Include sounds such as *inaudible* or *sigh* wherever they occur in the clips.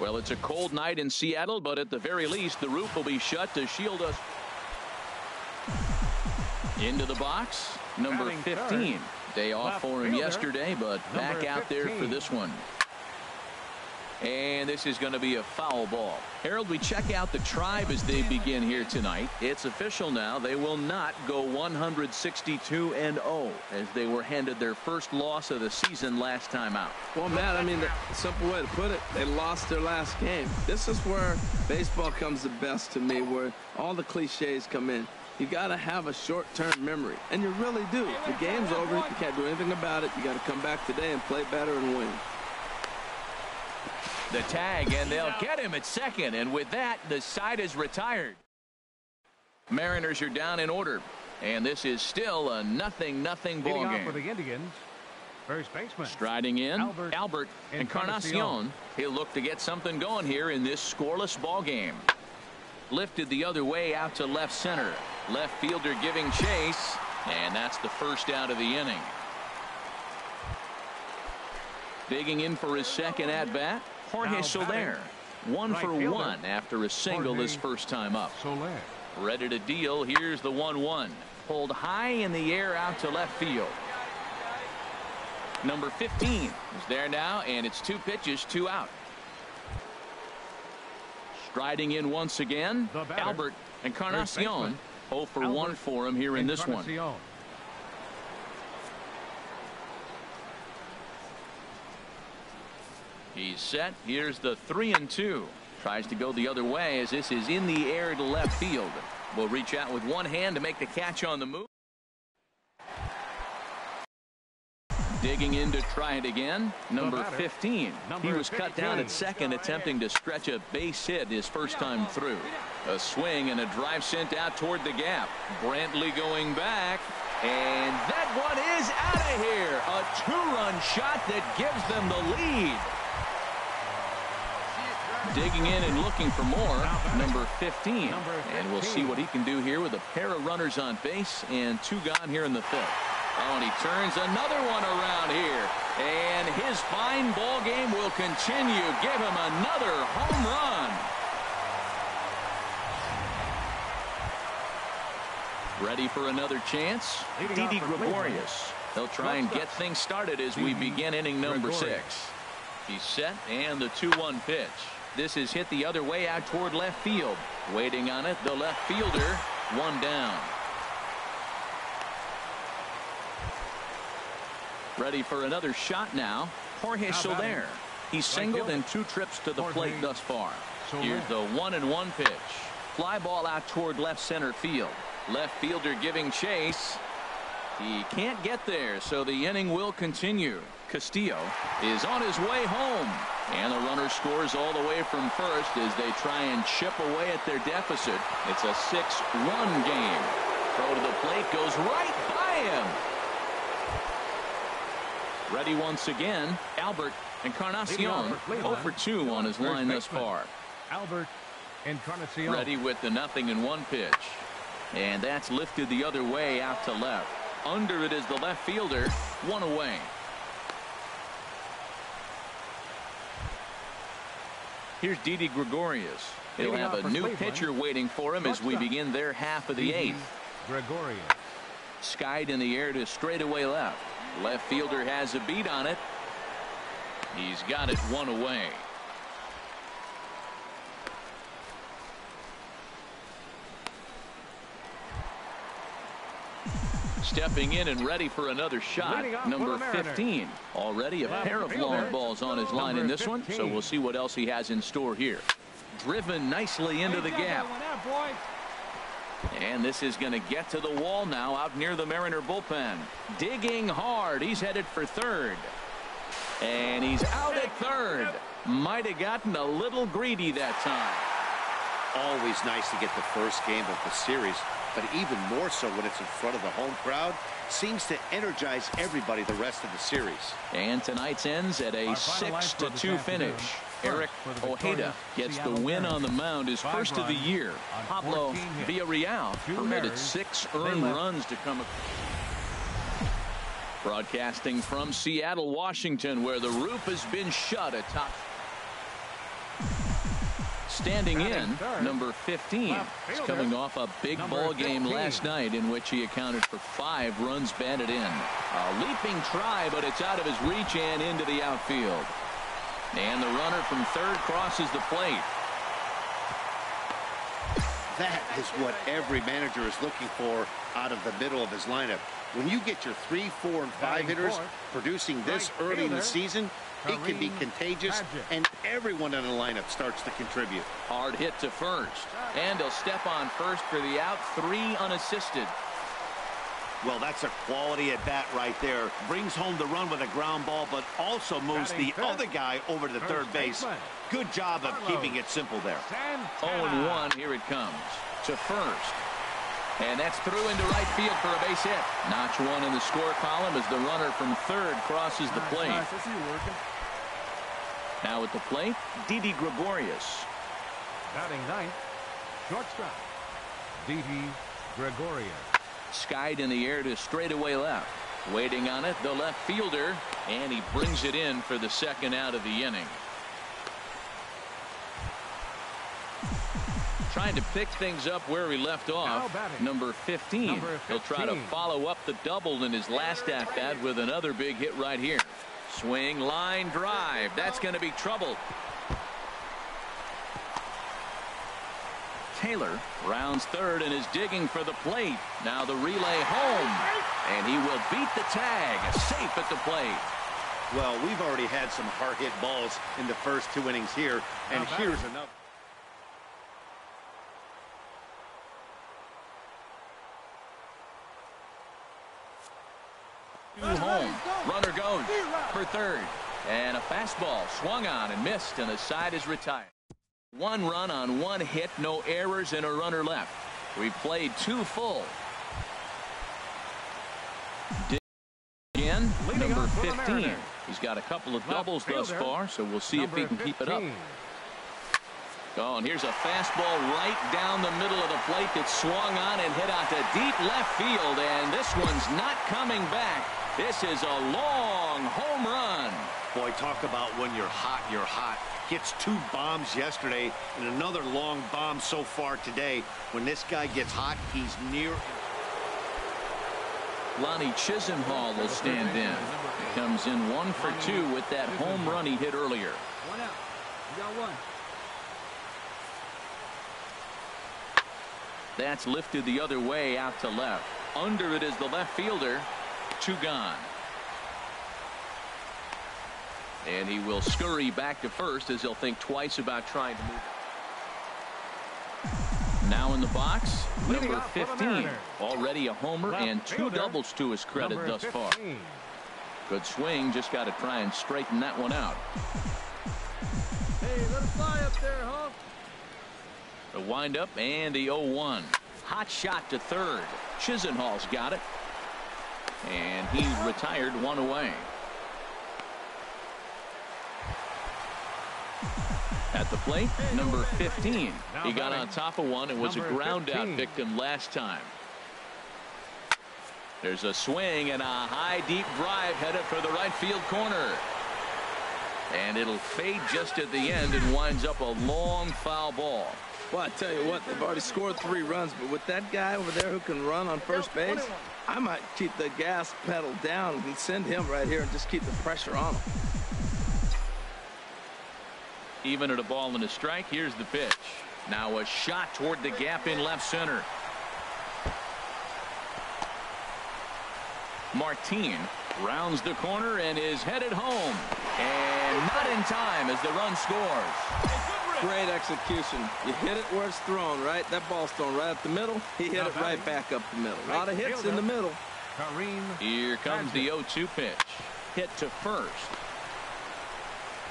Well, it's a cold night in Seattle, but at the very least, the roof will be shut to shield us. Into the box, number 15. Day off for him yesterday, but back out there for this one. And this is going to be a foul ball. Harold, we check out the tribe as they begin here tonight. It's official now. They will not go 162 and 0 as they were handed their first loss of the season last time out. Well, Matt, I mean, the simple way to put it, they lost their last game. This is where baseball comes the best to me, where all the cliches come in. You got to have a short-term memory, and you really do. The game's over. You can't do anything about it. You got to come back today and play better and win. The tag, and they'll get him at second. And with that, the side is retired. Mariners are down in order. And this is still a nothing-nothing ball game. for the Indians, first baseman. Striding in, Albert, Albert Encarnacion. He'll look to get something going here in this scoreless ball game. Lifted the other way out to left center. Left fielder giving chase. And that's the first out of the inning. Digging in for his second at Jorge Soler. One for one after a single his first time up. Soler. Ready to deal. Here's the 1 1. Pulled high in the air out to left field. Number 15 is there now, and it's two pitches, two out. Striding in once again, Albert Encarnacion. 0 for 1 for him here in this one. He's set. Here's the three and two. Tries to go the other way as this is in the air to left field. Will reach out with one hand to make the catch on the move. Digging in to try it again. Number 15. He was cut down at second attempting to stretch a base hit his first time through. A swing and a drive sent out toward the gap. Brantley going back. And that one is out of here. A two-run shot that gives them the lead. Digging in and looking for more. Number 15. And we'll see what he can do here with a pair of runners on base and two gone here in the fifth. Oh, and he turns another one around here. And his fine ball game will continue. Give him another home run. Ready for another chance? Didi Gregorius. They'll try and get things started as we begin inning number six. He's set and the 2-1 pitch. This is hit the other way out toward left field. Waiting on it, the left fielder, one down. Ready for another shot now. Jorge Soler. He's singled in two trips to the plate thus far. Here's the one and one pitch. Fly ball out toward left center field. Left fielder giving chase. He can't get there, so the inning will continue. Castillo is on his way home. And the runner scores all the way from first as they try and chip away at their deficit. It's a 6-1 game. Throw to the plate goes right by him. Ready once again. Albert Encarnacion 0 for 2 on his line thus far. Albert Encarnacion. Ready with the nothing and one pitch. And that's lifted the other way out to left. Under it is the left fielder. One away. Here's Didi Gregorius. He'll have a new pitcher waiting for him as we begin their half of the eighth. Gregorius. Skied in the air to straightaway left. Left fielder has a beat on it. He's got it one away. Stepping in and ready for another shot. Number 15. Already a pair of long balls on his line in this one. So we'll see what else he has in store here. Driven nicely into the gap. And this is going to get to the wall now out near the Mariner bullpen. Digging hard. He's headed for third. And he's out at third. Might have gotten a little greedy that time. Always nice to get the first game of the series but even more so when it's in front of the home crowd, seems to energize everybody the rest of the series. And tonight's ends at a 6 to 2 finish. Eric Ojeda gets the win on the mound his first of the year. Pablo Villarreal permitted six earned runs to come. Broadcasting from Seattle, Washington, where the roof has been shut atop. Standing in, number 15. He's coming off a big ball game last night in which he accounted for five runs batted in. A leaping try, but it's out of his reach and into the outfield. And the runner from third crosses the plate. That is what every manager is looking for out of the middle of his lineup. When you get your three, four, and five hitters producing this early in the season, it can be contagious, and everyone in the lineup starts to contribute. Hard hit to first. And he'll step on first for the out, three unassisted. Well, that's a quality at bat right there. Brings home the run with a ground ball, but also moves the other guy over to the third base. Good job of keeping it simple there. 0-1, here it comes. To first. And that's through into right field for a base hit. Notch one in the score column as the runner from third crosses the plate. Now at the plate, Didi Gregorius. Batting ninth, shortstop, Didi Gregorius. Skied in the air to straightaway left. Waiting on it, the left fielder, and he brings it in for the second out of the inning. Trying to pick things up where we left off. Number 15. Number 15. He'll try to follow up the double in his last at bat with another big hit right here. Swing, line, drive. That's going to be trouble. Taylor rounds third and is digging for the plate. Now the relay home. And he will beat the tag. Safe at the plate. Well, we've already had some hard hit balls in the first two innings here, and here's another. Two home. Runner goes for third. And a fastball swung on and missed, and the side is retired. One run on one hit, no errors, and a runner left. We played two full. Again, number 15. He's got a couple of doubles thus far, so we'll see if he can keep it up. Oh, and here's a fastball right down the middle of the plate that swung on and hit out to deep left field, and this one's not coming back. This is a long home run. Boy, talk about when you're hot, you're hot. Hits two bombs yesterday and another long bomb so far today. When this guy gets hot, he's near. Lonnie Chisenhall will stand in. He comes in one for two with that home run he hit earlier. One out. You got one. That's lifted the other way out to left. Under it is the left fielder. Two gone. And he will scurry back to first as he'll think twice about trying to move. Now in the box, number 15. Already a homer and two doubles to his credit thus far. Good swing. Just got to try and straighten that one out. Hey, let it fly up there, Hulk. The windup and the 0-1. Hot shot to third. Chisenhall's got it. And he's retired one away. At the plate, number 15. He got on top of one and was a ground out victim last time. There's a swing and a high deep drive headed for the right field corner. And it'll fade just at the end and winds up a long foul ball. Well, I tell you what, they've already scored three runs, but with that guy over there who can run on first base, I might keep the gas pedal down and send him right here and just keep the pressure on him. Even at a ball and a strike, here's the pitch. Now a shot toward the gap in left center. Martin rounds the corner and is headed home. And not in time as the run scores. Great execution. You hit it where it's thrown, right? That ball's thrown right up the middle. He hit it right back up the middle. A lot of hits in the middle. Kareem Here comes the 0-2 pitch. Hit to first.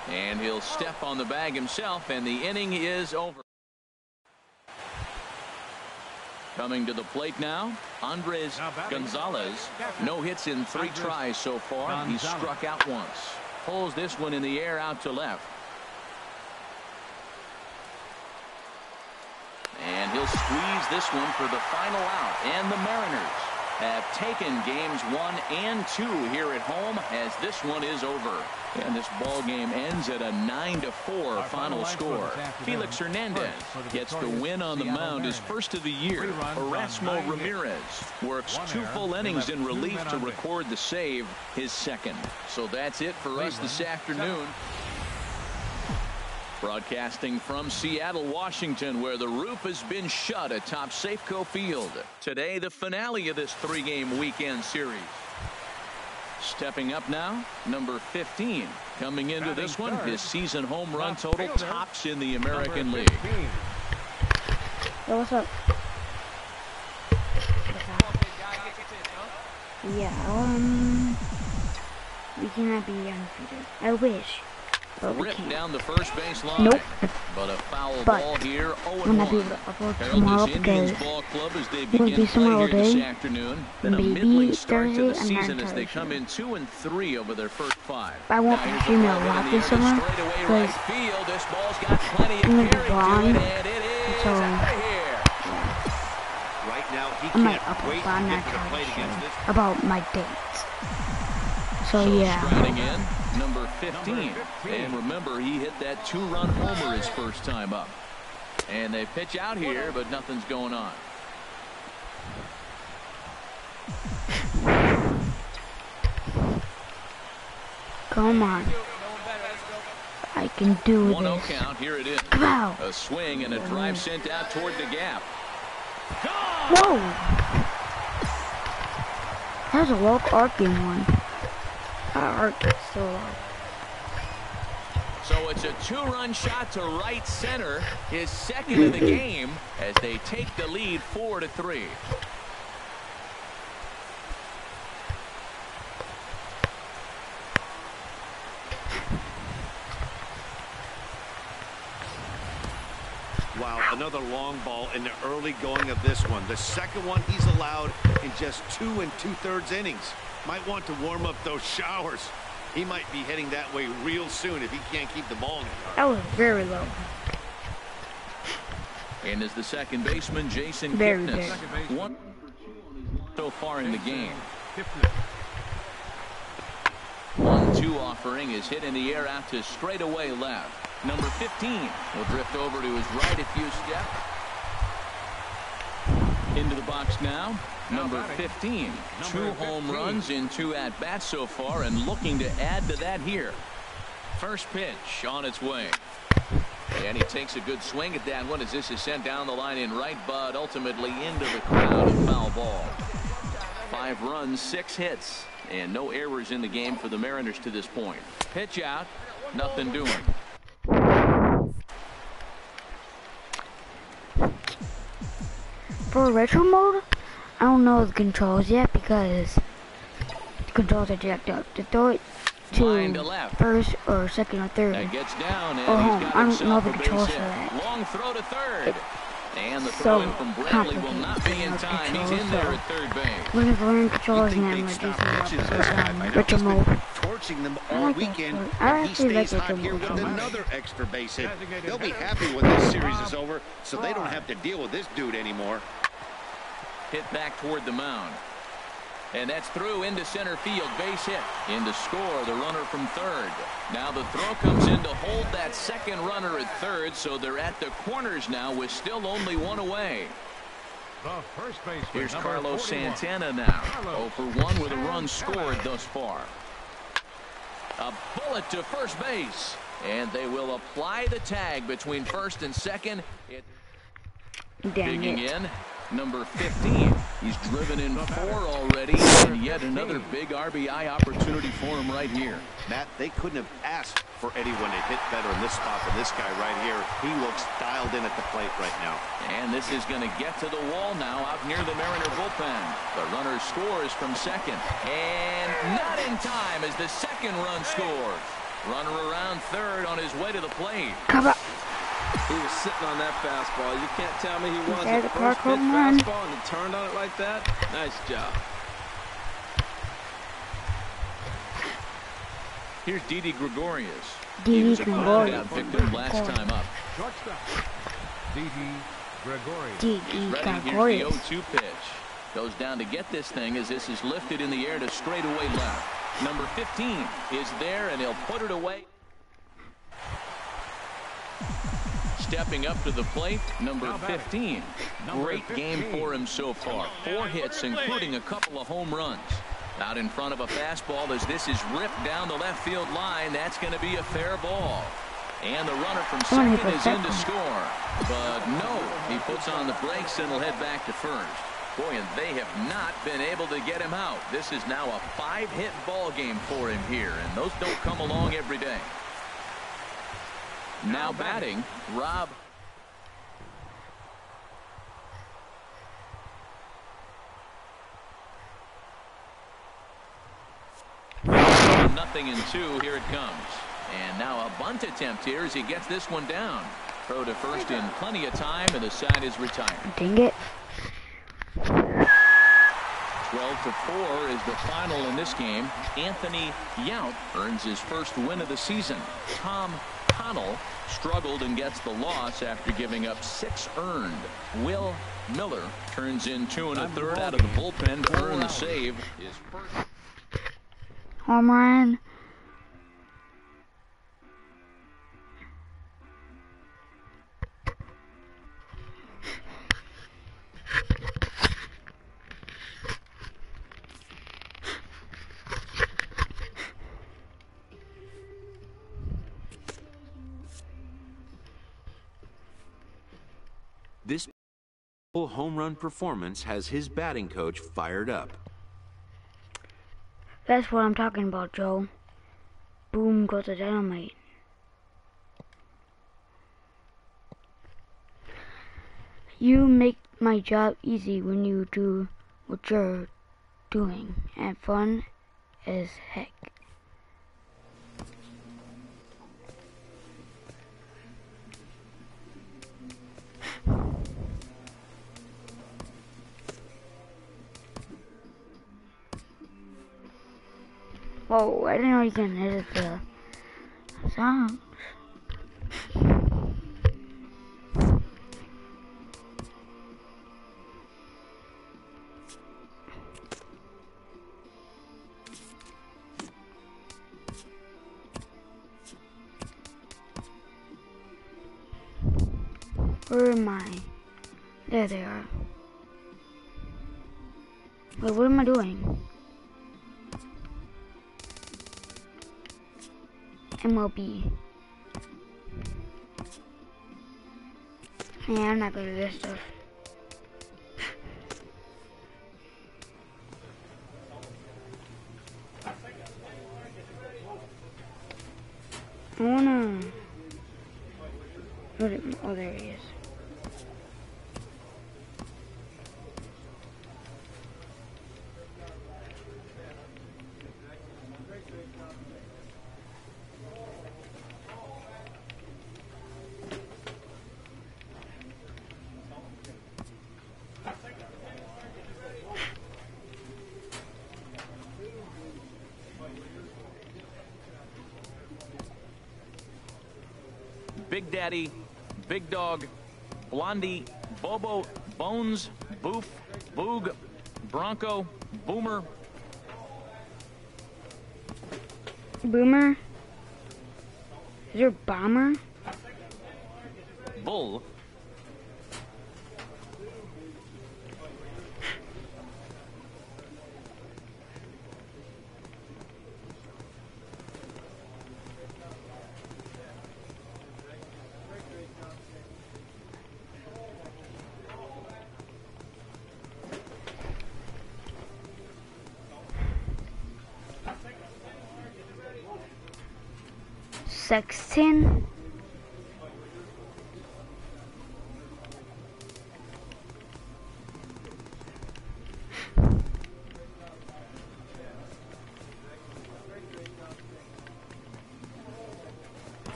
And he'll step on the bag himself, and the inning is over. Coming to the plate now, Andres Gonzalez. No hits in three tries so far. He's struck out once. Pulls this one in the air out to left. And he'll squeeze this one for the final out. And the Mariners have taken games one and two here at home as this one is over. And this ball game ends at a 9 to 4 final score. Felix Hernandez gets the win on the mound his first of the year. Erasmo Ramirez works two full innings in relief to record the save, his second. So that's it for us this afternoon. Broadcasting from Seattle, Washington, where the roof has been shut atop Safeco Field. Today, the finale of this three-game weekend series. Stepping up now, number 15. Coming into this one, his season home run total tops in the American League. Yo, what's up? Yeah, um, we cannot be undefeated. I wish. But we can't. down the first base line. Nope. But a foul But ball here. 0 I'm not be 1. able to upload tomorrow this Indians because ball club as they gonna begin be play somewhere all day. a Maybe middling start to the Thursday and then season as they Thursday. come in two and three over their first five. I won't Now be here's the streaming a lot in the this summer, because right field. This ball's got plenty of I'm gonna be carry gone, it, and it is so- out of here. Right now, he I might upload, but I'm get not to the plate entirely against this. sure about my dates. So, So yeah. Striding in, number 15. And remember, he hit that two-run homer his first time up. And they pitch out here, but nothing's going on. Come on. I can do 1-0 this. count. Here it is. Wow. A swing and a drive sent out toward the gap. Whoa! That was a low arcing one. That arc is so low. So it's a two-run shot to right center, his second of the mm-hmm. game, as they take the lead four to three. Wow, another long ball in the early going of this one. The second one he's allowed in just two and two-thirds innings. Might want to warm up those showers. He might be heading that way real soon if he can't keep the ball in the yard. That was very low. And is the second baseman, Jason Very Kipnis. big. One so far in the game. One-two offering is hit in the air out to straightaway left. Number 15 will drift over to his right a few steps. Into the box now. Number 15. Two home runs in two at-bats so far and looking to add to that here. First pitch on its way. And he takes a good swing at that one as this is sent down the line in right, but ultimately into the crowd. A foul ball. Five runs, six hits, and no errors in the game for the Mariners to this point. Pitch out, nothing doing. For retro mode, I don't know the controls yet because the controls are jacked up. To throw it to first or second or third. That gets down, and Oh, he's I don't know the controls for that. Long throw to third. And the So throw in from Bradley will complicated not be to in know time. He's in there at third base. We're gonna learn controls You'd and think then they'd we're stop gonna pitching do this guy by um, now. retro He's been mode. torching them all like weekend. I and he actually like stays hot here with so another extra base hit. They'll be happy when this series is over, so they don't have to deal with this dude anymore. Hit back toward the mound. And that's through into center field. Base hit. In to score the runner from third. Now the throw comes in to hold that second runner at third, so they're at the corners now with still only one away. The first baseman, Here's Carlos 41. Santana now. 0 for 1 with a run scored thus far. A bullet to first base. And they will apply the tag between first and second. It Dang digging it. in. Number 15. He's driven in four already. And yet another big RBI opportunity for him right here. Matt, they couldn't have asked for anyone to hit better in this spot than this guy right here. He looks dialed in at the plate right now. And this is going to get to the wall now out near the Mariner bullpen. The runner scores from second. And not in time as the second run scores. Runner around third on his way to the plate. Come on. He was sitting on that fastball. You can't tell me he wasn't. There's a First park pitch home run. fastball and he turned on it like that. Nice job. Here's Didi Gregorius. Didi he was a ground Gregorius. out victim last time up. Didi Gregorius. D.E. Ready, here's the 0-2 pitch. Goes down to get this thing as this is lifted in the air to straightaway left. Number 15 is there, and he'll put it away. Stepping up to the plate, number 15. Great game for him so far. Four hits, including a couple of home runs. Out in front of a fastball as this is ripped down the left field line. That's going to be a fair ball. And the runner from second is in to score. But no, he puts on the brakes and will head back to first. Boy, and they have not been able to get him out. This is now a five-hit ball game for him here, and those don't come along every day. Now batting, Rob nothing in two. Here it comes. And now a bunt attempt here as he gets this one down. Throw to first in plenty of time, and the side is retired. Dang it. 12 to 4 is the final in this game. Anthony Yount earns his first win of the season. Tom Connell struggled and gets the loss after giving up six earned. Will Miller turns in two and a third out of the bullpen to earn the save. His first Home run. This home run performance has his batting coach fired up. That's what I'm talking about, Joe. Boom goes the dynamite. You make my job easy when you do what you're doing, and fun as heck. Whoa, I didn't know you can edit the songs. Where am I? There they are. Wait, what am I doing? MLB. Yeah, I'm not gonna do this stuff. *laughs* Oh, I wanna. Oh, there he is. Big Daddy, Big Dog, Blondie, Bobo, Bones, Boof, Boog, Bronco, Boomer. Boomer? Is there Bomber? Bull, Sexton?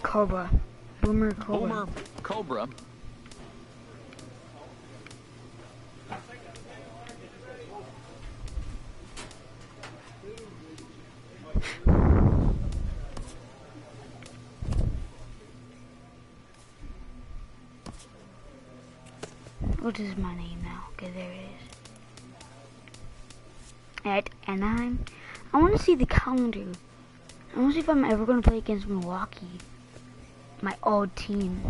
Cobra. Boomer Cobra. Boomer, Cobra. What is my name now? Okay, there it is. at Anaheim. I want to see the calendar. I want to see if I'm ever going to play against Milwaukee. My old team.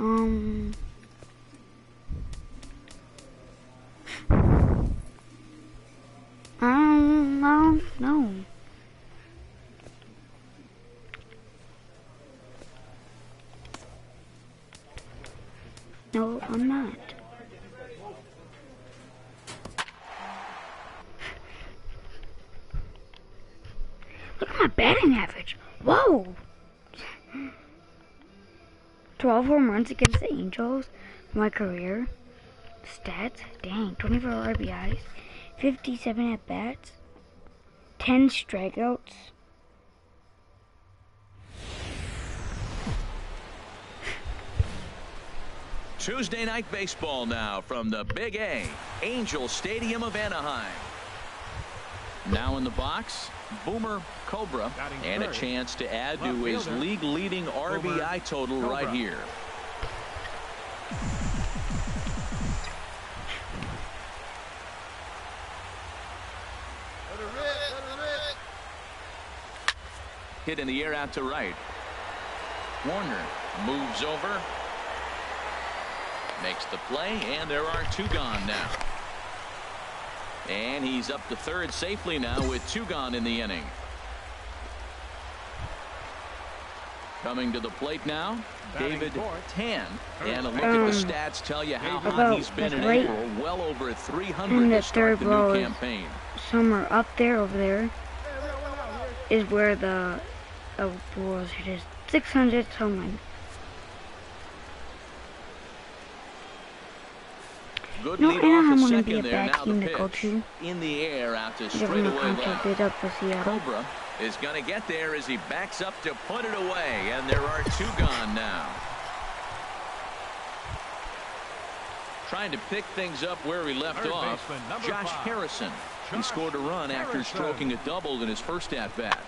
Um... runs against the Angels for my career. Stats? Dang, 24 RBIs, 57 at bats, 10 strikeouts. Tuesday night baseball now from the Big A, Angel Stadium of Anaheim. Now in the box, Boomer Cobra, and a chance to add to his league-leading RBI total right here. Hit in the air out to right. Warner moves over. Makes the play, and there are two gone now. And he's up to third safely now with two gone in the inning. Coming to the plate now, David Tan. And a look at the stats tell you how hot he's been in right April. Well over 300 in the to start third the row new is campaign. somewhere up there, over there, is where the uh, was it is 600 something. Good No, lead off Anaheim the wouldn't be a there. bad team to go to. In the air out to Given straightaway the contract left. bid up for Seattle. Cobra is going to get there as he backs up to put it away. And there are two gone now. Trying to pick things up where he left Third off. baseman, Josh five. Harrison. He scored a run after stroking a double in his first at bat.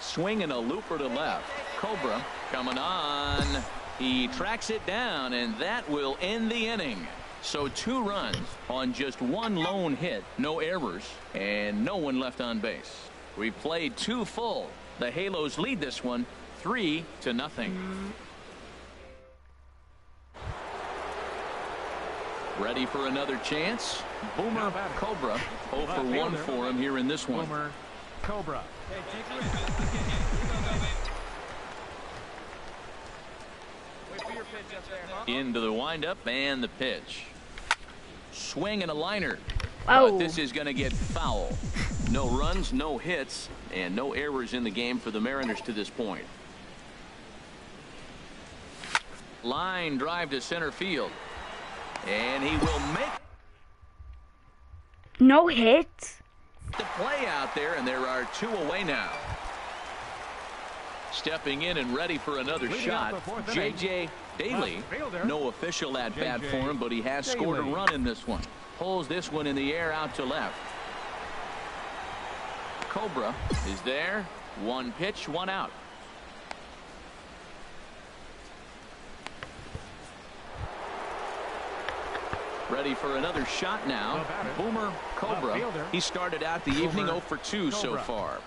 Swinging a looper to left. Cobra coming on. He tracks it down, and that will end the inning. So two runs on just one lone hit, no errors, and no one left on base. We played two full. The Halos lead this one three to nothing. Ready for another chance? Boomer. Cobra 0 for 1 for him here in this one. Boomer Cobra. Into the windup and the pitch. Swing and a liner. Oh. But this is going to get foul. No runs, no hits, and no errors in the game for the Mariners to this point. Line drive to center field. And he will make No hits. The play out there, and there are two away now. Stepping in and ready for another Leading shot, off the fourth inning. J.J. Daly. No official at bat for him, but he has scored a run in this one. Pulls this one in the air out to left. Cobra is there. One pitch, one out. Ready for another shot now. Boomer Cobra. He started out the evening Boomer 0 for 2 so far.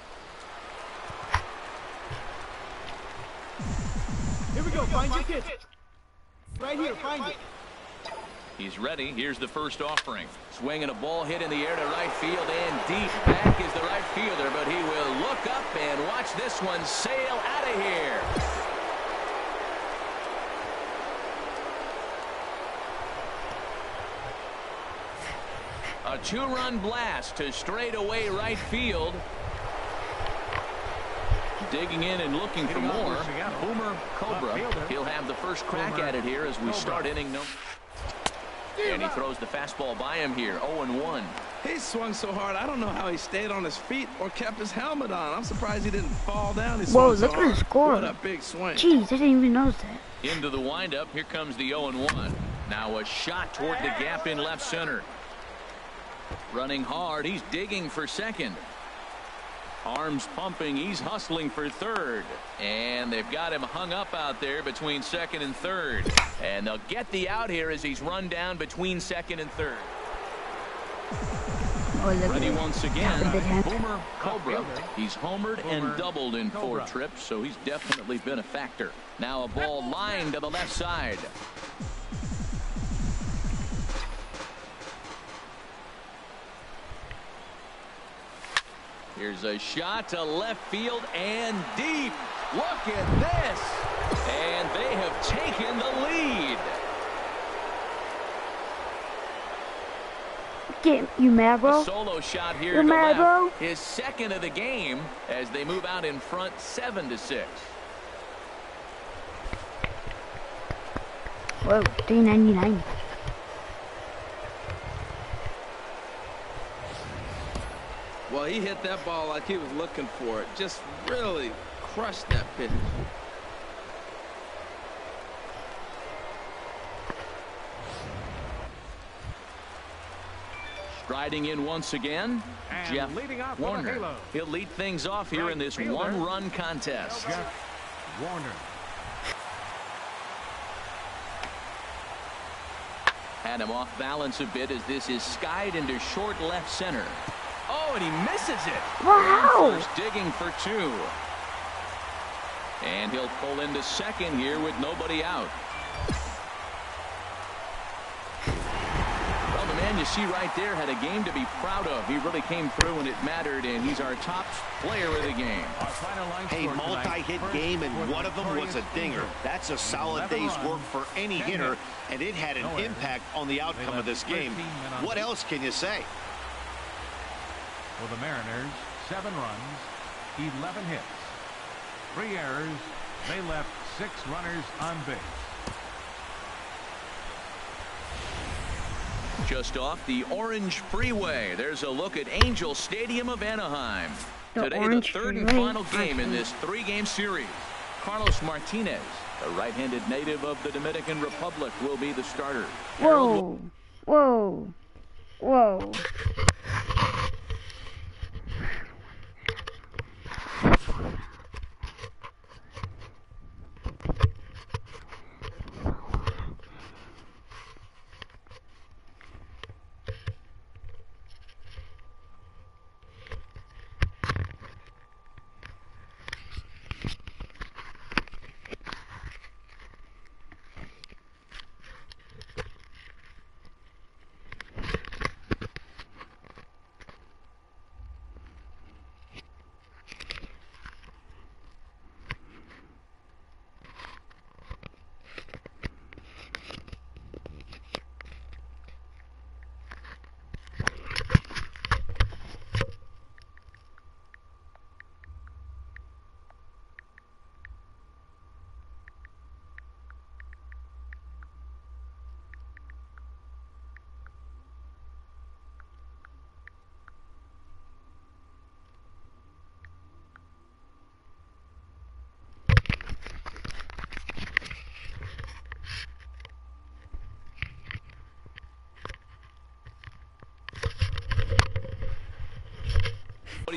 Here we go. Find your pitch. Right here. Find it. He's ready. Here's the first offering. Swinging a ball hit in the air to right field and deep back is the right fielder, but he will look up and watch this one sail out of here. A two-run blast to straightaway right field. Digging in and looking for more. Boomer Cobra. He'll have the first crack at it here as we start inning number. And he throws the fastball by him here, 0-1. He swung so hard, I don't know how he stayed on his feet or kept his helmet on. I'm surprised he didn't fall down. He Whoa, swung so look at the score. What a big swing. Jeez, I didn't even notice that. Into the windup, here comes the 0-1. Now a shot toward the gap in left center. Running hard, he's digging for second. Arms pumping, he's hustling for third. And they've got him hung up out there between second and third. And they'll get the out here as he's run down between second and third. Oh, look Ready once again, of the tenth. Boomer Cobra. He's homered and doubled in four trips, so he's definitely been a factor. Now a ball lined to the left side. Here's a shot to left field and deep. Look at this. And they have taken the lead. Get you mad, A solo shot here You're to mad, left. bro? His second of the game as they move out in front seven to six. Whoa, 399. Well, he hit that ball like he was looking for it. Just really crushed that pitch. Striding in once again, And Jeff leading off Warner. Halos. He'll lead things off here Right in this one-run contest. Jeff Warner. Had him off balance a bit as this is skied into short left center. And he misses it. Wow! First digging for two. And he'll pull into second here with nobody out. Well, the man you see right there had a game to be proud of. He really came through when it mattered, and he's our top player of the game. Our A multi-hit game, and one of them was a dinger. That's a solid day's work for any hitter, and it had an impact on the outcome of this game. 13 men on What else can you say? For the Mariners, seven runs, 11 hits, three errors. They left six runners on base. Just off the Orange Freeway, there's a look at Angel Stadium of Anaheim. The Today, Orange the third and final game in this three-game series. Carlos Martinez, a right-handed native of the Dominican Republic, will be the starter. Whoa. Whoa. Whoa.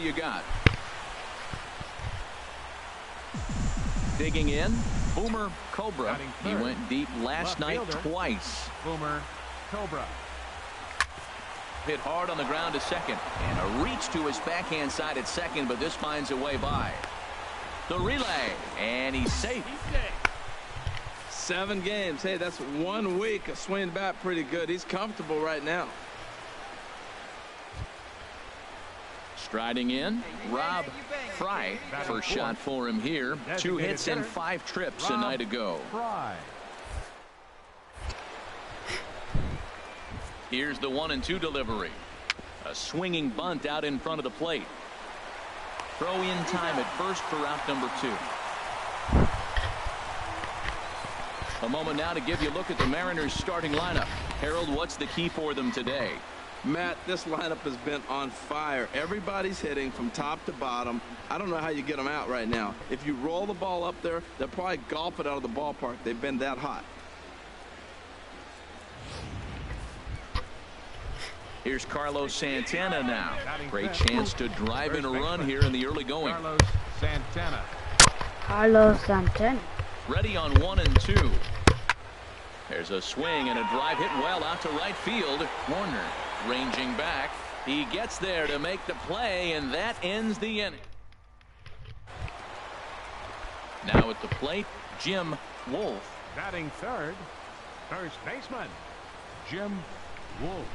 Do you got? Digging in, Boomer Cobra. He went deep last Left night fielder. twice. Boomer Cobra. Hit hard on the ground to second. And a reach to his backhand side at second, but this finds a way by. The relay, and he's safe. Seven games. Hey, that's one week of swinging the bat pretty good. He's comfortable right now. Striding in, Rob Fry. First shot for him here. Two hits and five trips a night ago. Here's the one and two delivery. A swinging bunt out in front of the plate. Throw in time at first for out number two. A moment now to give you a look at the Mariners starting lineup. Harold, what's the key for them today? Matt, this lineup has been on fire. Everybody's hitting from top to bottom. I don't know how you get them out right now. If you roll the ball up there, they'll probably golf it out of the ballpark. They've been that hot. Here's Carlos Santana now. Great chance to drive in a run here in the early going. Carlos Santana. Carlos Santana. Ready on one and two. There's a swing and a drive hit well out to right field. Warner ranging back. He gets there to make the play, and that ends the inning. Now at the plate, Jim Wolf. Batting third, first baseman, Jim Wolf.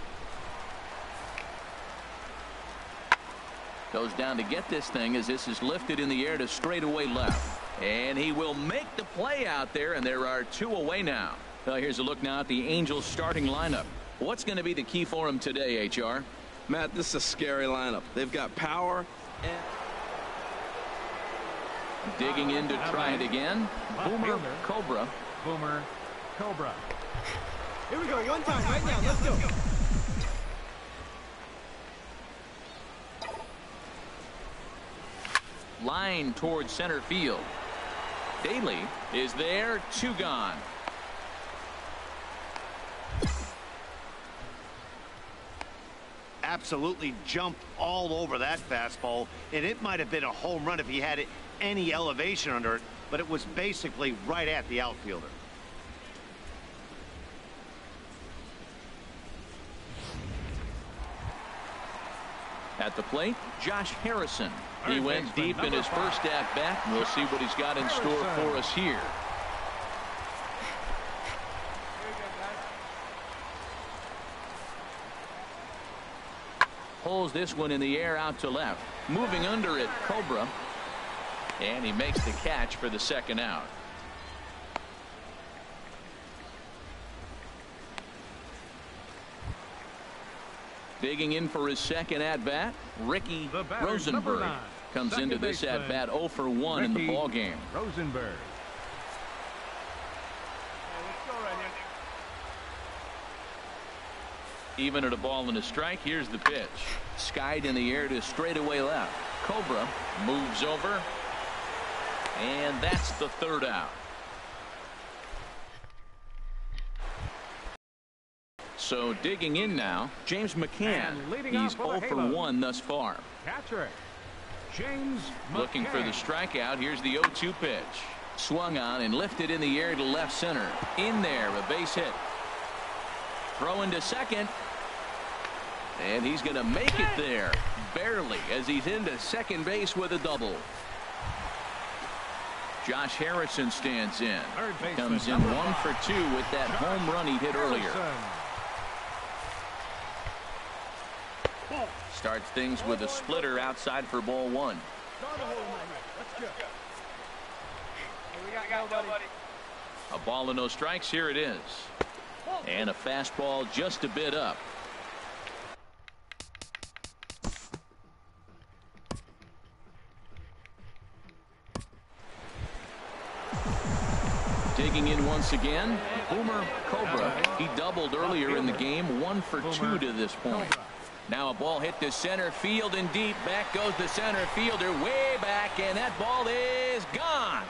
Goes down to get this thing as this is lifted in the air to straightaway left. And he will make the play out there, and there are two away now. Well, here's a look now at the Angels starting lineup. What's going to be the key for him today, HR? Matt, this is a scary lineup. They've got power and Digging in to try it again. Boomer Cobra. Boomer Cobra. Here we go, one time, right now, let's go. Line towards center field. Daly is there, two gone. Absolutely jumped all over that fastball, and it might have been a home run if he had any elevation under it, but it was basically right at the outfielder. At the plate, Josh Harrison. He went deep in his first five. at bat. We'll see what he's got in store for us here. Pulls this one in the air out to left. Moving under it, Cobra. And he makes the catch for the second out. Digging in for his second at bat, Ricky Rosenberg comes into this at bat 0 for 1 in the Ricky ball game. Rosenberg. Even at a ball and a strike, here's the pitch. Skied in the air to straightaway left. Cobra moves over. And that's the third out. So digging in now, James McCann. He's off oh for 0 for 1 thus far. Patrick. James Looking for the strikeout. Here's the 0-2 pitch. Swung on and lifted in the air to left center. In there, a base hit. Throw into second. And he's going to make it there. Barely, as he's into second base with a double. Josh Harrison stands in. Comes in one for two with that home run he hit earlier. Starts things with a splitter outside for ball one. A ball and no strikes. Here it is. And a fastball just a bit up. Digging in once again. Boomer Cobra. He doubled earlier in the game. One for two to this point. Now a ball hit to center field and deep. Back goes the center fielder way back, and that ball is gone.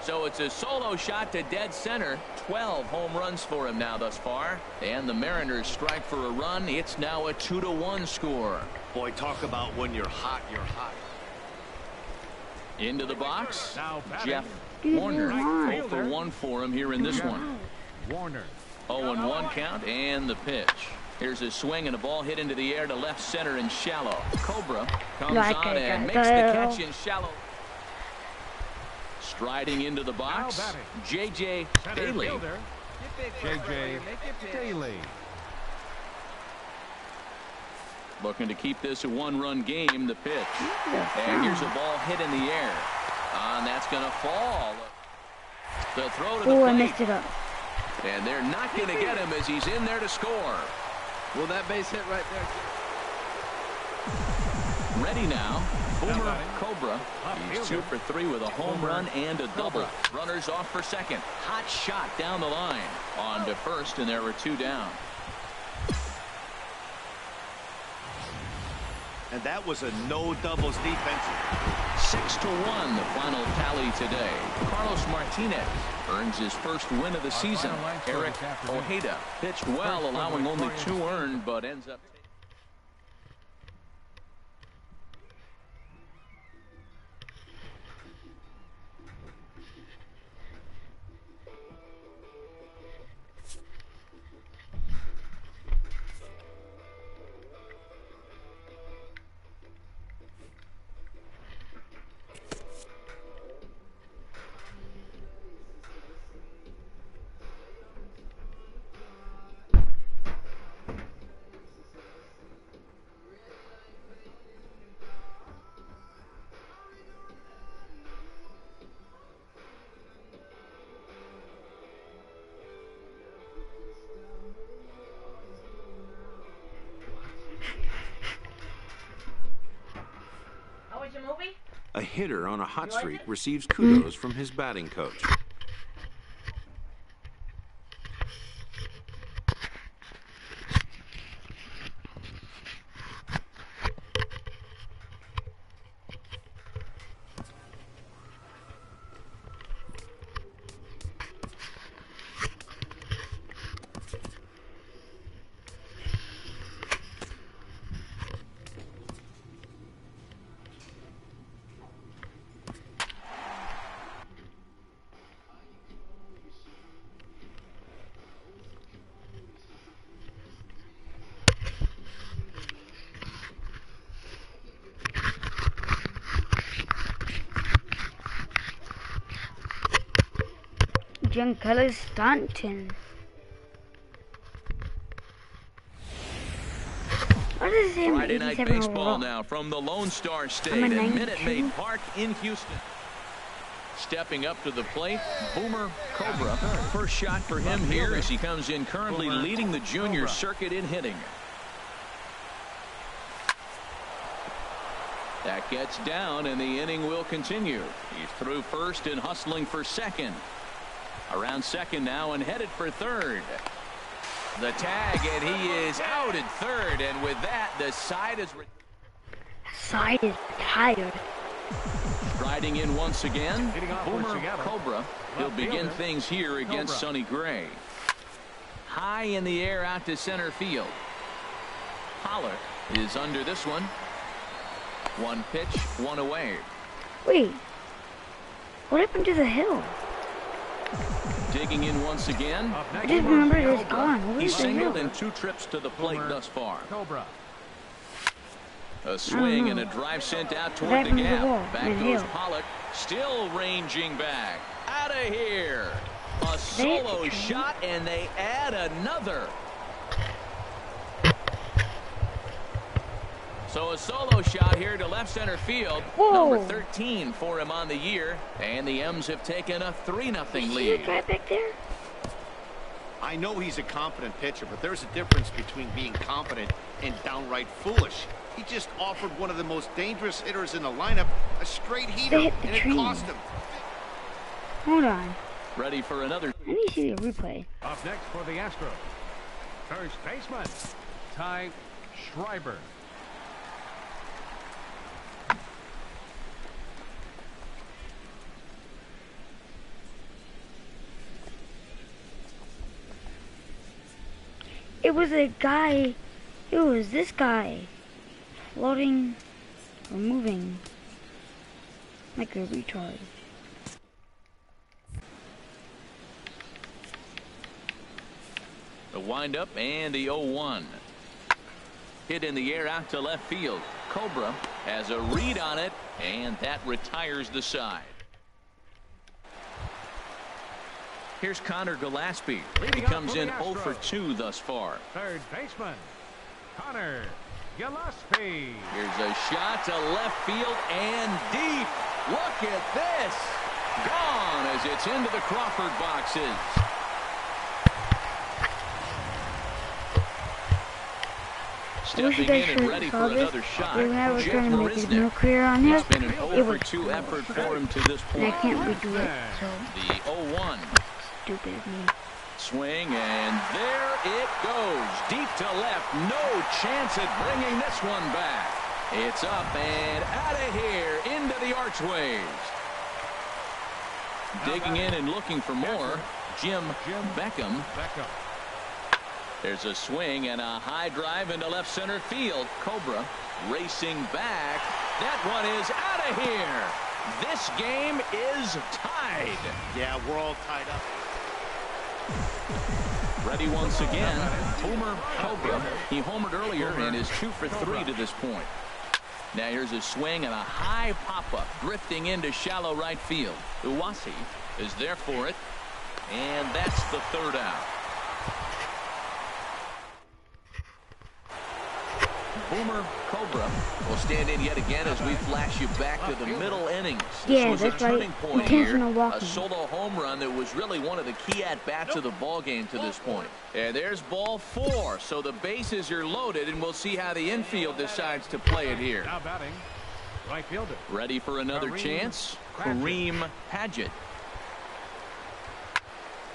So it's a solo shot to dead center. 12 home runs for him now thus far. And the Mariners strike for a run. It's now a 2 to 1 score. Boy, talk about when you're hot, you're hot. Into the box. Now. Jeff Dude, Warner. why? 0 for 1 for him here in this one. Warner. 0 and 1 count and the pitch. Here's a swing and a ball hit into the air to left center and shallow. Cobra comes Like on and makes the catch in shallow. Striding into the box, J.J. Center Daly. J.J. Daly. Looking to keep this a one-run game. The pitch. And here's a ball hit in the air. Ah, and that's going to fall. The throw to the Oh, I messed it up. And they're not going to get him as he's in there to score. Well, that base hit right there. Ready now. Boomer. Cobra. He's two for three with a home run and a double. Runners off for second. Hot shot down the line. On to first, and there were two down. And that was a no doubles defense. Six to one, the final tally today. Carlos Martinez earns his first win of the season. final line score Eric. Ojeda pitched well, allowing only two earned, but ends up. Hitter on a hot streak receives kudos from his batting coach. Giancarlo Stanton. What is him? Friday night baseball overall? now from the Lone Star State at 92. Minute Maid Park in Houston. Stepping up to the plate, Boomer Cobra. First shot for him here as he comes in currently Boomer leading the junior Cobra. circuit in hitting. That gets down and the inning will continue. He's through first and hustling for second. Around second now and headed for third. The tag and he is out at third and with that the side is Side is tired. Riding in once again, Boomer. Cobra. He'll begin things here against Sonny Gray. High in the air out to center field. Pollard is under this one. One pitch, one away. Wait. What happened to the hill? Digging in once again. I next, didn't remember it was gone. Where He's is singled in two trips to the plate Boomer thus far. Cobra. A swing and a uh-huh. drive sent out toward the the gap. wall Back goes hill? Pollock, still ranging back. Out of here. A solo shot, and they add another. So a solo shot here to left center field. Whoa. Number 13 for him on the year. And the M's have taken a 3 0 See the lead. guy back there? I know he's a competent pitcher, but there's a difference between being competent and downright foolish. He just offered one of the most dangerous hitters in the lineup a straight heater, hit the and it cost him. Hold on. Ready for another. Let me see the replay. Up next for the Astros. First baseman, Ty Schreiber. It was a guy. It was this guy. Floating or moving. Like a retard. The windup and the 0-1. Hit in the air out to left field. Cobra has a read on it, and that retires the side. Here's Connor Gillespie. He Leading up comes in 0 for 2 thus far. Third baseman, Connor Gillespie. Here's a shot to left field and deep. Look at this. Gone as it's into the Crawford boxes. I Stepping in and ready for another shot. When I was Jeff trying to make his Marisnick. new career on here, It's been an it 0 for was 2 effort for him to this and I can't redo it. So The 0-1. Stupid of me. Swing, and there it goes. Deep to left. No chance at bringing this one back. It's up and out of here into the archways. Digging in and looking for more, Jim Jim Beckham. Beckham. There's a swing and a high drive into left center field. Cobra racing back. That one is out of here. This game is tied. Yeah, we're all tied up. Ready once again. Boomer Cobra. He homered earlier and is two for three to this point. Now here's a swing and a high pop-up drifting into shallow right field. Uwasi is there for it. And that's the third out. Boomer Cobra will stand in yet again as we flash you back to the middle innings. This Yeah, was that's a right. turning point here. Intentional A solo home run that was really one of the key at-bats of the ball game to this point. And there's ball four, so the bases are loaded, and we'll see how the infield decides to play it here. Now batting, Right fielder. Ready for another Kareem chance? Padgett. Kareem Padgett.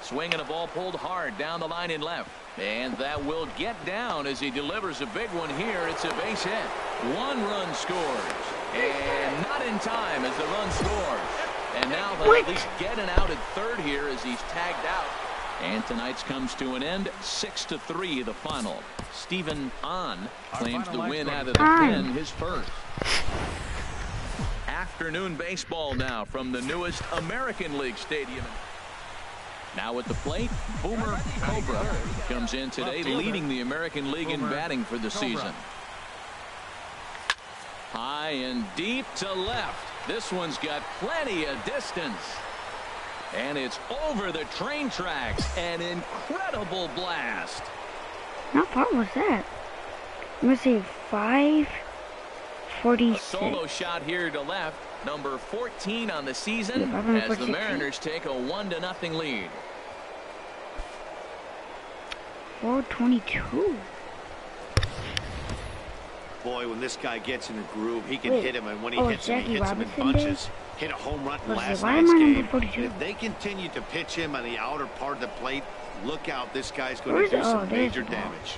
Swinging a ball pulled hard down the line in left. And that will get down as he delivers a big one here. It's a base hit. One run scores. And not in time as the run scores. And now they'll at least get an out at third here as he's tagged out. And tonight's comes to an end. Six to three, the final. Stephen Hahn claims the win out of the pen, his first. Afternoon baseball now from the newest American League Stadium. Now at the plate, Boomer Cobra comes in today leading the American League in batting for the season. High and deep to left. This one's got plenty of distance. And it's over the train tracks. An incredible blast. How far was that? I'm gonna say five A forty-six. solo shot here to left. Number 14 on the season Yeah, five hundred as the. Mariners take a one to nothing lead. Four twenty-two. Boy, when this guy gets in the groove, he can Wait. hit him, and when he Oh, hits him, he Jackie hits him in Robinson Day? bunches. Hit a home run in Was it- last why night's game. If they continue to pitch him on the outer part of the plate, look out. This guy's going Where's to do the- oh, some major the ball. damage.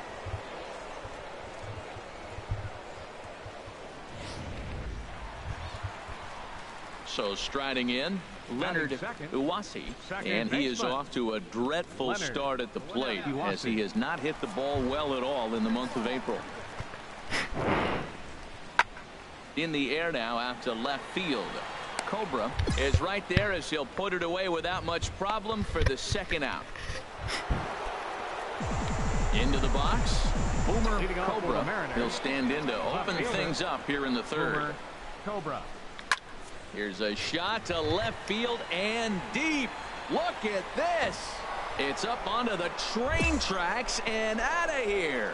So striding in, Leonard. Uwasi. And he is off to a dreadful start at the plate as he has not hit the ball well at all in the month of April. *laughs* In the air now out to left field. Cobra is right there as he'll put it away without much problem for the second out. Into the box. Boomer Leading off for the Cobra. He'll stand in to open things up here in the third. Cobra. Here's a shot to left field and deep. Look at this. It's up onto the train tracks and out of here.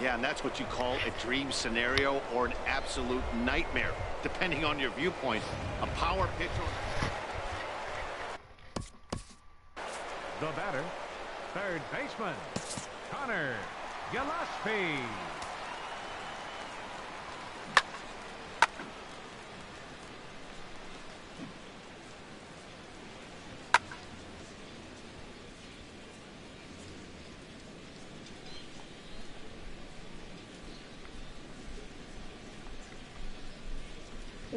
Yeah, and that's what you call a dream scenario or an absolute nightmare, depending on your viewpoint. A power pitch or The batter. Third baseman. Connor Gillespie.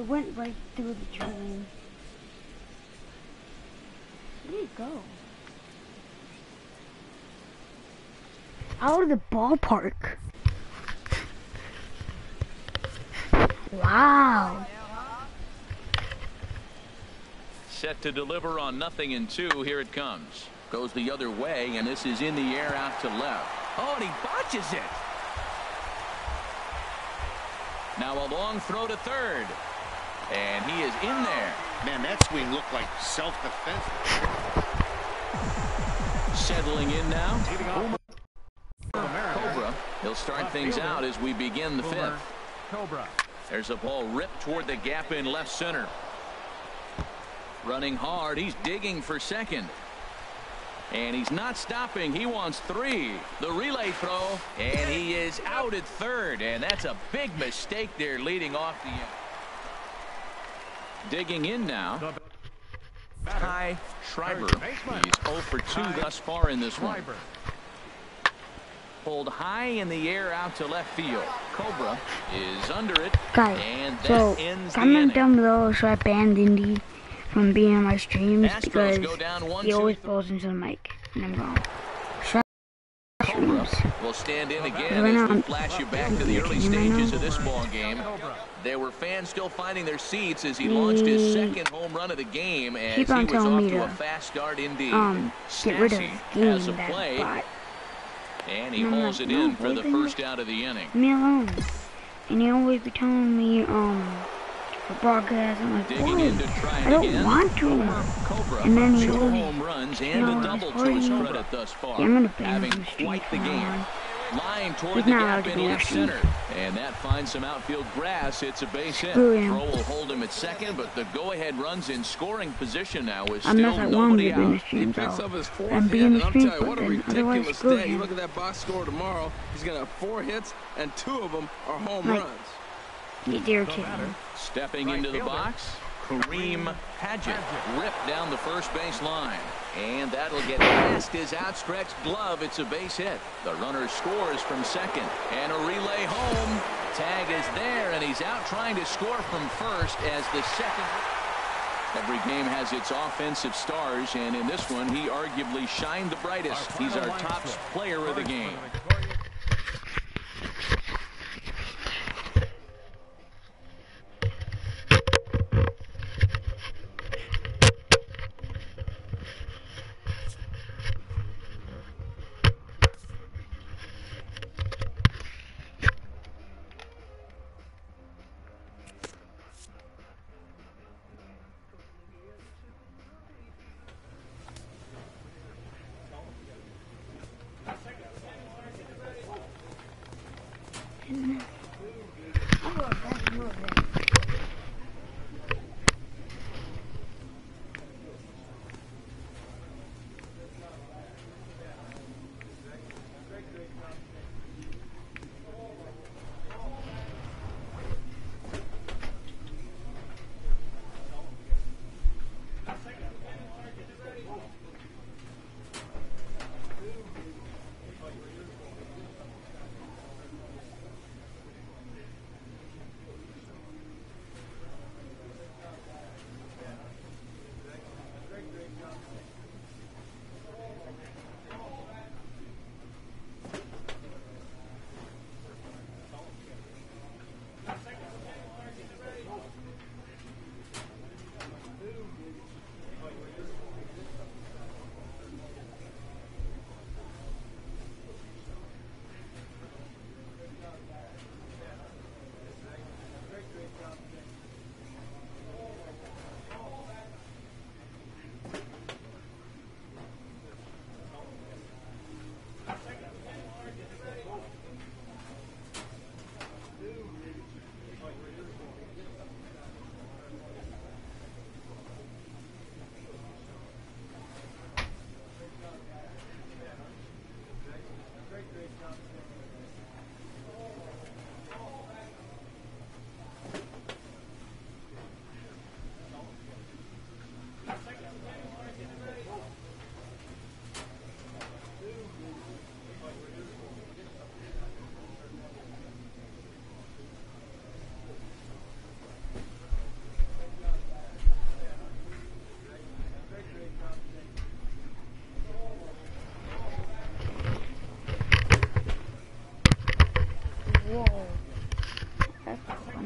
Went right through the train. Where did it go? Out of the ballpark. Wow. Set to deliver on nothing in two. Here it comes. Goes the other way, and this is in the air out to left. Oh, and he botches it. Now a long throw to third. And he is in there. Man, that swing looked like self-defense. Settling in now. Leading off for the Mariners. Cobra. He'll start things out as we begin the fifth. Cobra. There's a ball ripped toward the gap in left center. Running hard. He's digging for second. And he's not stopping. He wants three. The relay throw. And he is out at third. And that's a big mistake there leading off the end. Digging in now. The. Ty Schreiber. He's 0 for 2 thus far in this one. Pulled high in the air out to left field. Cobra is under it. Guys, And that so ends the comment inning. down below so I banned Indy from being on my streams Astros because go down one, he two, always three. blows into the mic. And I'm going, shut Cobra streams. will stand in again as we flash you back to the early stages of this ball game. There were fans still finding their seats as he launched his second home run of the game as Keep he on was telling off me to a fast start indeed. Um, get rid of Stassi the has a game that play, bot. and he No, no, hauls it no, in for the first out of the inning. Leave me alone. And he always be telling me, um, for broadcast. I'm like, Digging why? in to try I don't again. want to. Cobra, And then he two home runs and you know, a double to his credit thus far, Yeah, I'm gonna ban having quite the game. now on. Line toward He's the not gap in left left-handed. center. And that finds some outfield grass. It's a base hit. Screw. Throw will hold him at second, but the go-ahead runs in scoring position now is I'm still not nobody to be the out. He picks up his fourth And hit, and I'm stream telling you, what a for them. Otherwise, ridiculous screw day. You look at that box score tomorrow, he's going to have four hits, and two of them are home Right. runs. Irritating. Stepping into the box, Kareem Padgett. ripped down the first base line. And that'll get past his outstretched glove. It's a base hit. The runner scores from second. And a relay home. Tag is there, and he's out trying to score from first as the second. Every game has its offensive stars, and in this one, he arguably shined the brightest. He's our top player of the game.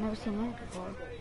Never seen that before.